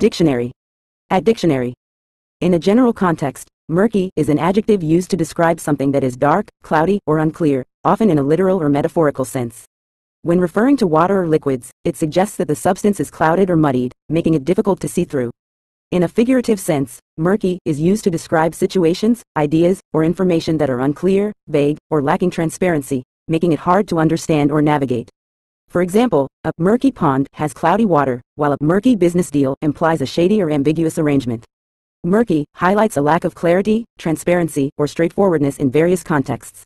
Dictionary. At dictionary. In a general context, murky is an adjective used to describe something that is dark, cloudy, or unclear, often in a literal or metaphorical sense. When referring to water or liquids, it suggests that the substance is clouded or muddied, making it difficult to see through. In a figurative sense, murky is used to describe situations, ideas, or information that are unclear, vague, or lacking transparency, making it hard to understand or navigate. For example, a murky pond has cloudy water, while a murky business deal implies a shady or ambiguous arrangement. Murky highlights a lack of clarity, transparency, or straightforwardness in various contexts.